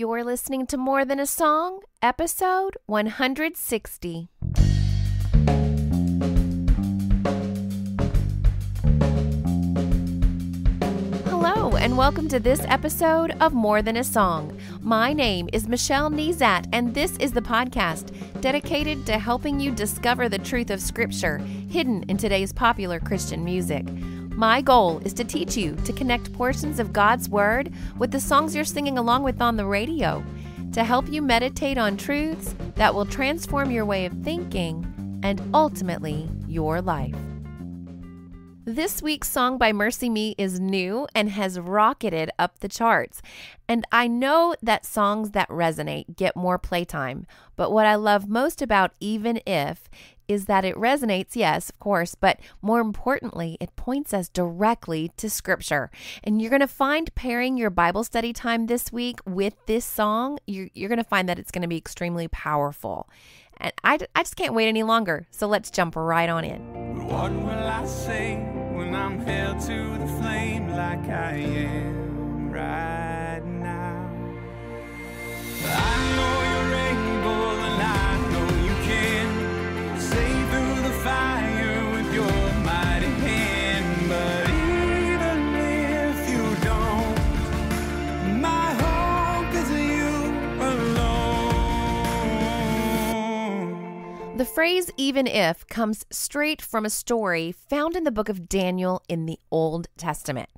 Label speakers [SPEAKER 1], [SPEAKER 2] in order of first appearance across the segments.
[SPEAKER 1] You're listening to More Than a Song, episode 160. Hello, and welcome to this episode of More Than a Song. My name is Michelle Nezat, and this is the podcast dedicated to helping you discover the truth of Scripture hidden in today's popular Christian music. My goal is to teach you to connect portions of God's Word with the songs you're singing along with on the radio, to help you meditate on truths that will transform your way of thinking and ultimately your life. This week's song by Mercy Me is new and has rocketed up the charts. And I know that songs that resonate get more playtime. But what I love most about Even If is that it resonates, yes, of course, but more importantly, it points us directly to Scripture. And you're going to find pairing your Bible study time this week with this song, you're, you're going to find that it's going to be extremely powerful. And I, I just can't wait any longer. So let's jump right on in.
[SPEAKER 2] What will I say when I'm held to the flame like I am right
[SPEAKER 1] phrase even if comes straight from a story found in the book of Daniel in the Old Testament.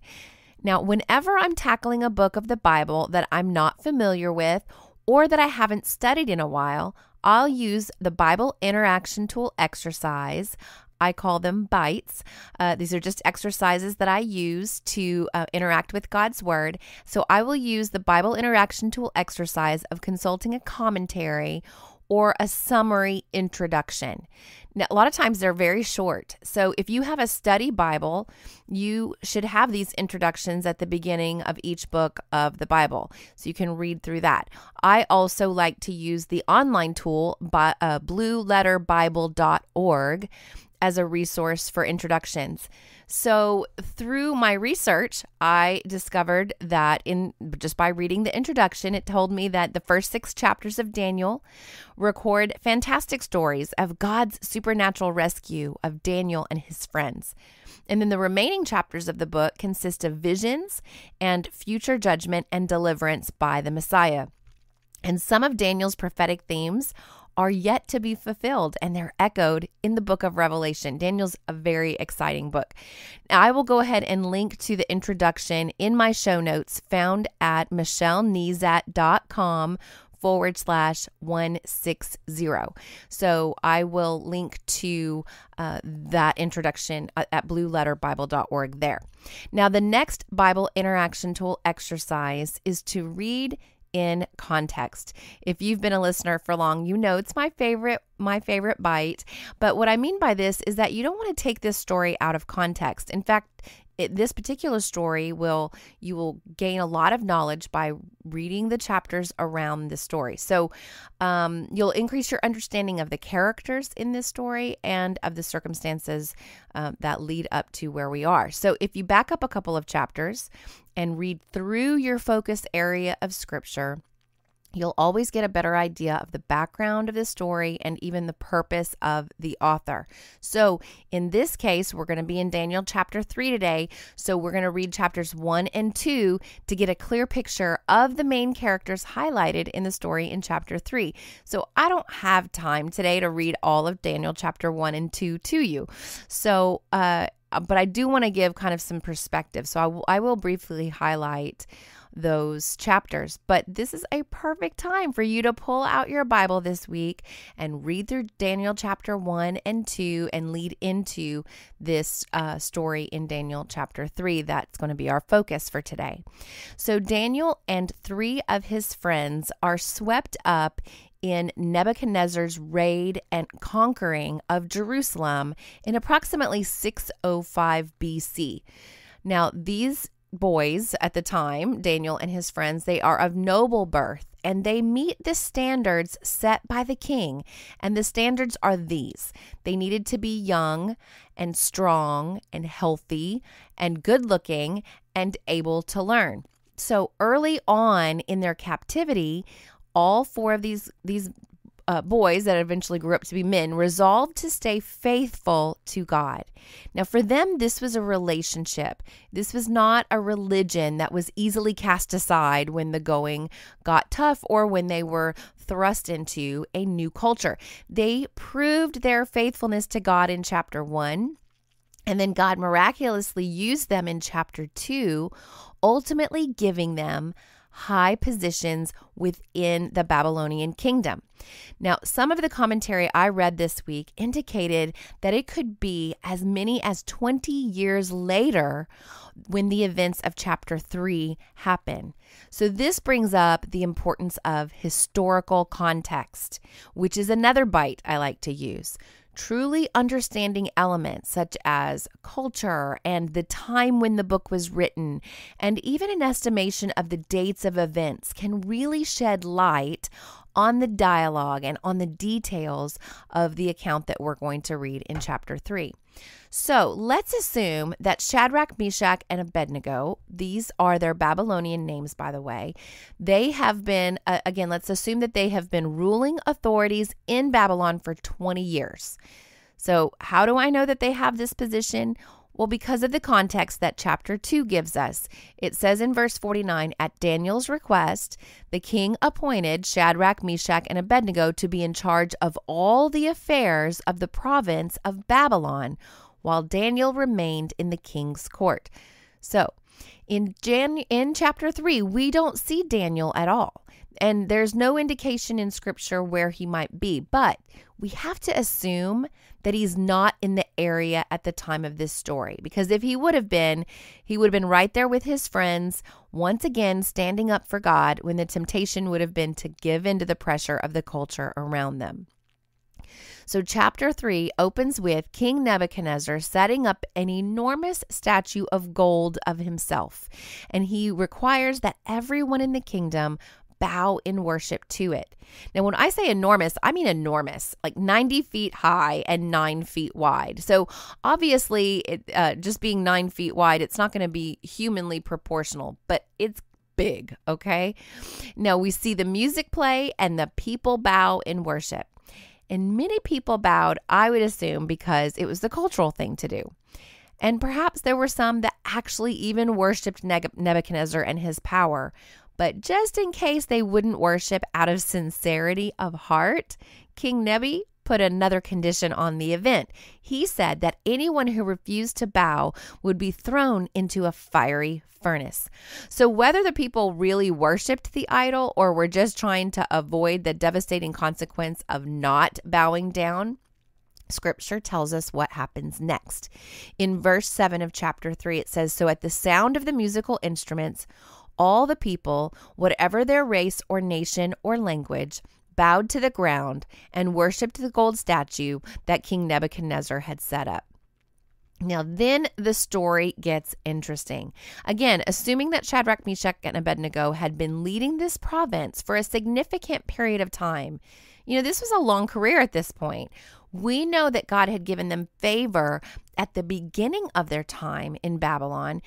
[SPEAKER 1] Now, whenever I'm tackling a book of the Bible that I'm not familiar with or that I haven't studied in a while, I'll use the Bible Interaction Tool exercise. I call them bites. Uh, these are just exercises that I use to uh, interact with God's Word. So I will use the Bible Interaction Tool exercise of consulting a commentary or a summary introduction. Now, a lot of times they're very short. So, if you have a study Bible, you should have these introductions at the beginning of each book of the Bible. So, you can read through that. I also like to use the online tool, by, uh, blueletterbible.org as a resource for introductions. So, through my research, I discovered that in just by reading the introduction, it told me that the first 6 chapters of Daniel record fantastic stories of God's supernatural rescue of Daniel and his friends. And then the remaining chapters of the book consist of visions and future judgment and deliverance by the Messiah. And some of Daniel's prophetic themes are yet to be fulfilled and they're echoed in the book of Revelation. Daniel's a very exciting book. Now, I will go ahead and link to the introduction in my show notes found at michellenezat.com forward slash 160. So I will link to uh, that introduction at blueletterbible.org there. Now, the next Bible interaction tool exercise is to read in context. If you've been a listener for long, you know it's my favorite my favorite bite. But what I mean by this is that you don't want to take this story out of context. In fact, it, this particular story will you will gain a lot of knowledge by reading the chapters around the story. So um, you'll increase your understanding of the characters in this story and of the circumstances um, that lead up to where we are. So if you back up a couple of chapters and read through your focus area of scripture You'll always get a better idea of the background of the story and even the purpose of the author. So, in this case, we're going to be in Daniel chapter 3 today. So, we're going to read chapters 1 and 2 to get a clear picture of the main characters highlighted in the story in chapter 3. So, I don't have time today to read all of Daniel chapter 1 and 2 to you. So, uh, but I do want to give kind of some perspective. So, I, will briefly highlight those chapters. But this is a perfect time for you to pull out your Bible this week and read through Daniel chapter 1 and 2 and lead into this uh, story in Daniel chapter 3. That's going to be our focus for today. So, Daniel and three of his friends are swept up in Nebuchadnezzar's raid and conquering of Jerusalem in approximately 605 BC. Now, these boys at the time, Daniel and his friends, they are of noble birth and they meet the standards set by the king. And the standards are these they needed to be young and strong and healthy and good looking and able to learn. So early on in their captivity, all four of these these uh, boys that eventually grew up to be men resolved to stay faithful to God. Now, for them, this was a relationship. This was not a religion that was easily cast aside when the going got tough or when they were thrust into a new culture. They proved their faithfulness to God in chapter one. And then God miraculously used them in chapter two, ultimately giving them high positions within the Babylonian kingdom. Now, some of the commentary I read this week indicated that it could be as many as 20 years later when the events of chapter 3 happen. So, this brings up the importance of historical context, which is another bite I like to use. Truly understanding elements such as culture and the time when the book was written, and even an estimation of the dates of events, can really shed light on the dialogue and on the details of the account that we're going to read in chapter 3. So let's assume that Shadrach, Meshach, and Abednego, these are their Babylonian names, by the way, they have been, uh, again, let's assume that they have been ruling authorities in Babylon for 20 years. So, how do I know that they have this position? Well, because of the context that chapter 2 gives us, it says in verse 49 At Daniel's request, the king appointed Shadrach, Meshach, and Abednego to be in charge of all the affairs of the province of Babylon, while Daniel remained in the king's court. So, in Jan- in chapter 3, we don't see Daniel at all. And there's no indication in scripture where he might be, but we have to assume that he's not in the area at the time of this story. Because if he would have been, he would have been right there with his friends, once again standing up for God when the temptation would have been to give in to the pressure of the culture around them. So, chapter 3 opens with King Nebuchadnezzar setting up an enormous statue of gold of himself, and he requires that everyone in the kingdom bow in worship to it. Now, when I say enormous, I mean enormous, like 90 feet high and nine feet wide. So, obviously, it, uh, just being nine feet wide, it's not going to be humanly proportional, but it's big, okay? Now, we see the music play and the people bow in worship. And many people bowed, I would assume, because it was the cultural thing to do. And perhaps there were some that actually even worshiped Nebuchadnezzar and his power, but just in case they wouldn't worship out of sincerity of heart, King Nebi put another condition on the event. He said that anyone who refused to bow would be thrown into a fiery furnace. So, whether the people really worshiped the idol or were just trying to avoid the devastating consequence of not bowing down, Scripture tells us what happens next. In verse 7 of chapter 3, it says So at the sound of the musical instruments, all the people, whatever their race or nation or language, bowed to the ground and worshiped the gold statue that King Nebuchadnezzar had set up. Now, then the story gets interesting. Again, assuming that Shadrach, Meshach, and Abednego had been leading this province for a significant period of time, you know, this was a long career at this point. We know that God had given them favor at the beginning of their time in Babylon,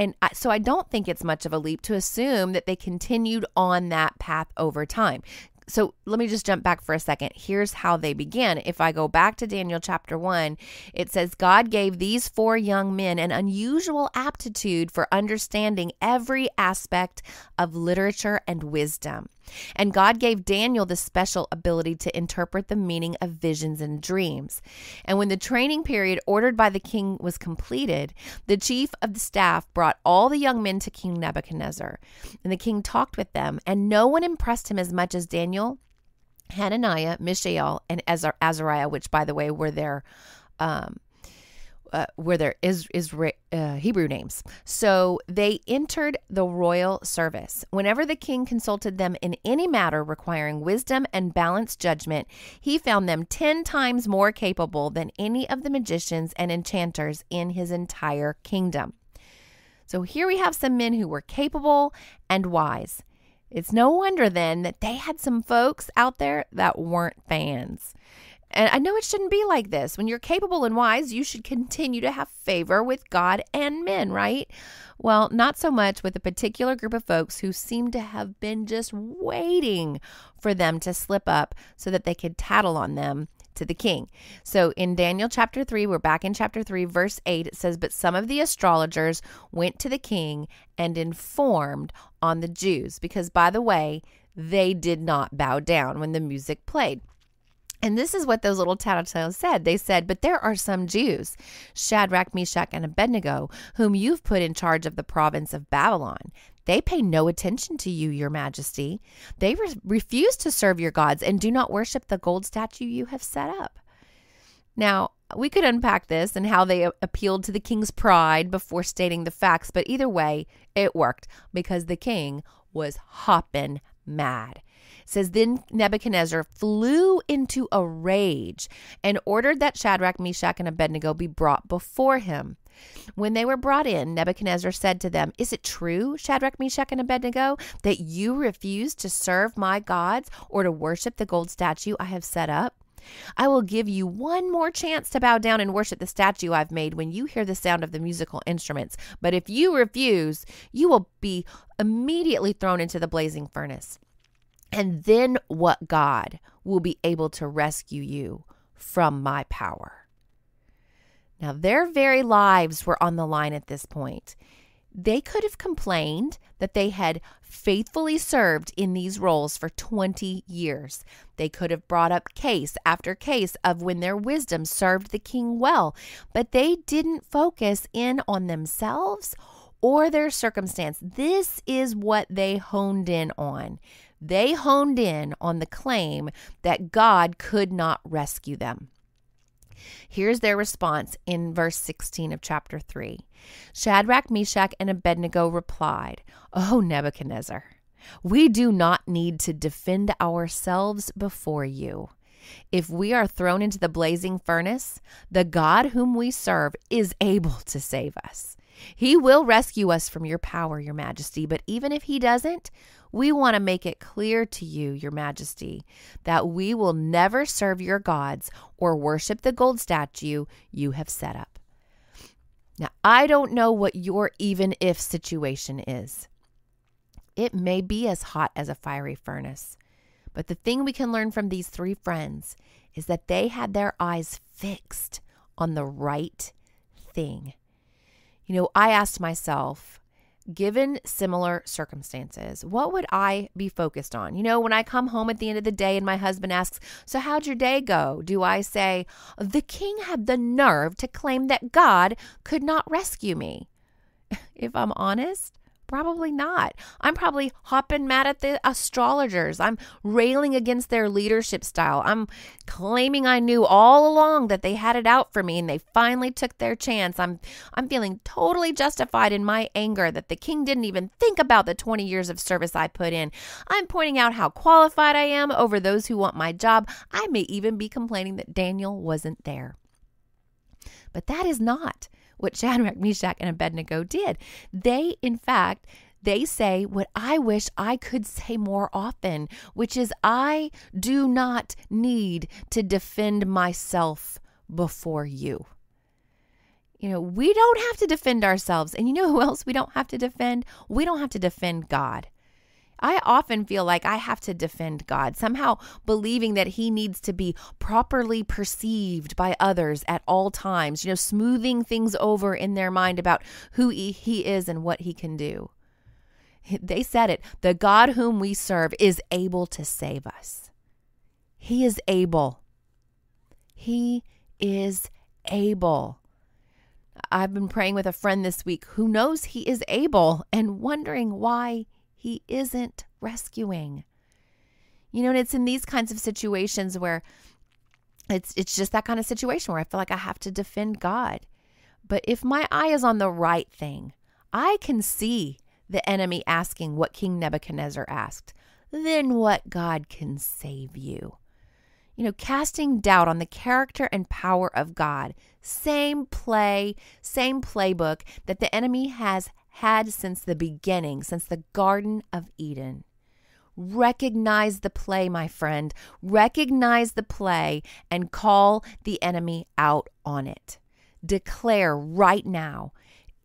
[SPEAKER 1] and so I don't think it's much of a leap to assume that they continued on that path over time. So let me just jump back for a second. Here's how they began. If I go back to Daniel chapter 1, it says God gave these four young men an unusual aptitude for understanding every aspect of literature and wisdom. And God gave Daniel the special ability to interpret the meaning of visions and dreams. And when the training period ordered by the king was completed, the chief of the staff brought all the young men to King Nebuchadnezzar. And the king talked with them, and no one impressed him as much as Daniel, Hananiah, Mishael, and Azariah, which, by the way, were their um, uh, were their is, is uh, Hebrew names. So they entered the royal service. Whenever the king consulted them in any matter requiring wisdom and balanced judgment, he found them 10 times more capable than any of the magicians and enchanters in his entire kingdom. So here we have some men who were capable and wise. It's no wonder then that they had some folks out there that weren't fans. And I know it shouldn't be like this. When you're capable and wise, you should continue to have favor with God and men, right? Well, not so much with a particular group of folks who seem to have been just waiting for them to slip up so that they could tattle on them to the king. So in Daniel chapter 3, we're back in chapter 3, verse 8, it says, But some of the astrologers went to the king and informed on the Jews, because by the way, they did not bow down when the music played. And this is what those little tattletales said. They said, But there are some Jews, Shadrach, Meshach, and Abednego, whom you've put in charge of the province of Babylon. They pay no attention to you, your majesty. They re- refuse to serve your gods and do not worship the gold statue you have set up. Now, we could unpack this and how they appealed to the king's pride before stating the facts, but either way, it worked because the king was hopping mad says then Nebuchadnezzar flew into a rage and ordered that Shadrach, Meshach, and Abednego be brought before him. When they were brought in, Nebuchadnezzar said to them, Is it true, Shadrach, Meshach, and Abednego, that you refuse to serve my gods or to worship the gold statue I have set up? I will give you one more chance to bow down and worship the statue I've made when you hear the sound of the musical instruments. But if you refuse, you will be immediately thrown into the blazing furnace. And then what God will be able to rescue you from my power. Now, their very lives were on the line at this point. They could have complained that they had faithfully served in these roles for 20 years. They could have brought up case after case of when their wisdom served the king well, but they didn't focus in on themselves or their circumstance. This is what they honed in on. They honed in on the claim that God could not rescue them. Here's their response in verse 16 of chapter 3. Shadrach, Meshach, and Abednego replied, O Nebuchadnezzar, we do not need to defend ourselves before you. If we are thrown into the blazing furnace, the God whom we serve is able to save us. He will rescue us from your power, your majesty, but even if he doesn't, we want to make it clear to you, Your Majesty, that we will never serve your gods or worship the gold statue you have set up. Now, I don't know what your even if situation is. It may be as hot as a fiery furnace, but the thing we can learn from these three friends is that they had their eyes fixed on the right thing. You know, I asked myself, given similar circumstances, what would I be focused on? You know, when I come home at the end of the day and my husband asks, So, how'd your day go? Do I say, The king had the nerve to claim that God could not rescue me? If I'm honest, Probably not. I'm probably hopping mad at the astrologers. I'm railing against their leadership style. I'm claiming I knew all along that they had it out for me and they finally took their chance. I'm I'm feeling totally justified in my anger that the king didn't even think about the 20 years of service I put in. I'm pointing out how qualified I am over those who want my job. I may even be complaining that Daniel wasn't there. But that is not what Shadrach, Meshach, and Abednego did. They, in fact, they say what I wish I could say more often, which is, I do not need to defend myself before you. You know, we don't have to defend ourselves. And you know who else we don't have to defend? We don't have to defend God. I often feel like I have to defend God, somehow believing that He needs to be properly perceived by others at all times, you know, smoothing things over in their mind about who He is and what He can do. They said it the God whom we serve is able to save us. He is able. He is able. I've been praying with a friend this week who knows he is able and wondering why he isn't rescuing. You know, and it's in these kinds of situations where it's it's just that kind of situation where I feel like I have to defend God. But if my eye is on the right thing, I can see the enemy asking what King Nebuchadnezzar asked. Then what God can save you? You know, casting doubt on the character and power of God. Same play, same playbook that the enemy has had since the beginning, since the Garden of Eden. Recognize the play, my friend. Recognize the play and call the enemy out on it. Declare right now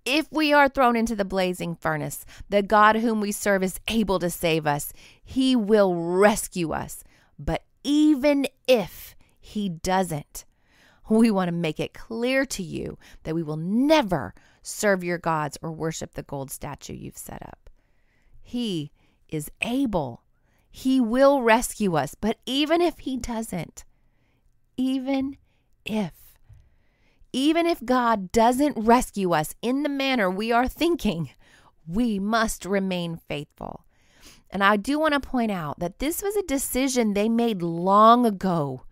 [SPEAKER 1] if we are thrown into the blazing furnace, the God whom we serve is able to save us. He will rescue us. But even if he doesn't, we want to make it clear to you that we will never serve your gods or worship the gold statue you've set up. He is able. He will rescue us. But even if he doesn't, even if, even if God doesn't rescue us in the manner we are thinking, we must remain faithful. And I do want to point out that this was a decision they made long ago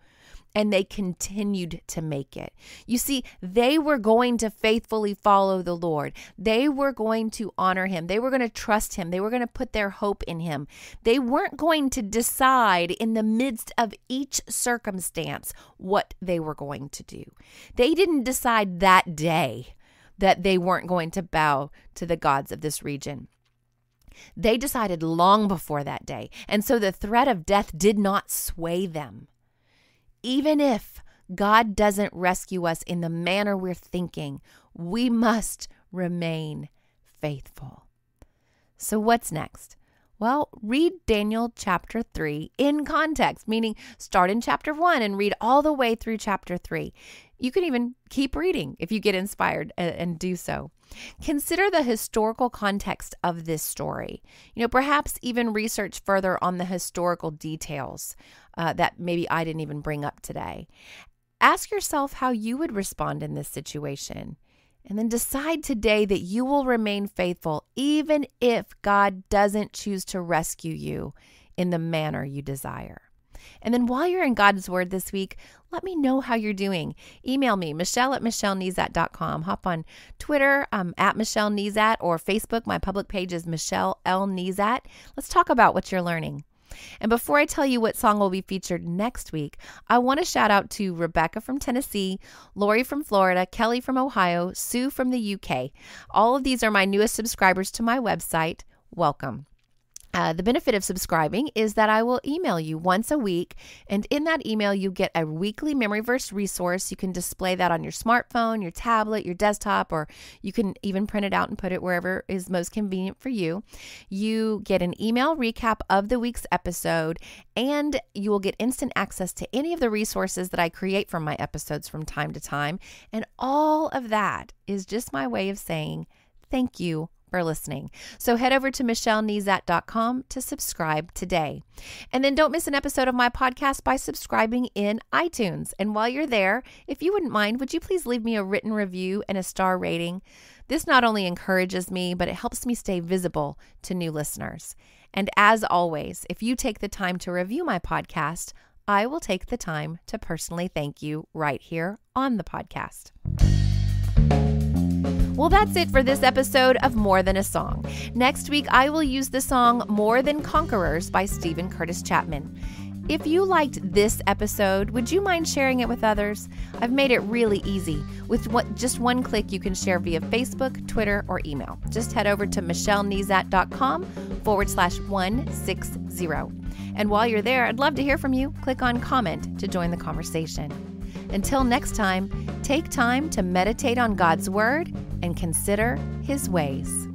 [SPEAKER 1] and they continued to make it. You see, they were going to faithfully follow the Lord. They were going to honor him. They were going to trust him. They were going to put their hope in him. They weren't going to decide in the midst of each circumstance what they were going to do. They didn't decide that day that they weren't going to bow to the gods of this region. They decided long before that day. And so the threat of death did not sway them even if God doesn't rescue us in the manner we're thinking, we must remain faithful. So, what's next? Well, read Daniel chapter 3 in context, meaning start in chapter 1 and read all the way through chapter 3. You can even keep reading if you get inspired and, do so. Consider the historical context of this story. You know, perhaps even research further on the historical details uh, that maybe I didn't even bring up today. Ask yourself how you would respond in this situation. And then decide today that you will remain faithful, even if God doesn't choose to rescue you in the manner you desire. And then while you're in God's Word this week, let me know how you're doing. Email me, Michelle at MichelleNezat.com. Hop on Twitter um, at Michelle Nezat or Facebook. My public page is Michelle L. Nezat. Let's talk about what you're learning. And before I tell you what song will be featured next week, I want to shout out to Rebecca from Tennessee, Lori from Florida, Kelly from Ohio, Sue from the UK. All of these are my newest subscribers to my website. Welcome. Uh, the benefit of subscribing is that I will email you once a week, and in that email, you get a weekly memory verse resource. You can display that on your smartphone, your tablet, your desktop, or you can even print it out and put it wherever is most convenient for you. You get an email recap of the week's episode, and you will get instant access to any of the resources that I create from my episodes from time to time. And all of that is just my way of saying thank you for listening. So head over to michellenezat.com to subscribe today. And then don't miss an episode of my podcast by subscribing in iTunes. And while you're there, if you wouldn't mind, would you please leave me a written review and a star rating? This not only encourages me, but it helps me stay visible to new listeners. And as always, if you take the time to review my podcast, I will take the time to personally thank you right here on the podcast. Well, that's it for this episode of More Than a Song. Next week, I will use the song More Than Conquerors by Steven Curtis Chapman. If you liked this episode, would you mind sharing it with others? I've made it really easy. With what, just one click, you can share via Facebook, Twitter, or email. Just head over to michellenezat.com forward slash 160. And while you're there, I'd love to hear from you. Click on comment to join the conversation. Until next time, take time to meditate on God's Word and consider His ways.